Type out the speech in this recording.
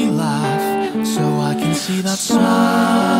you laugh, so I can see that smile.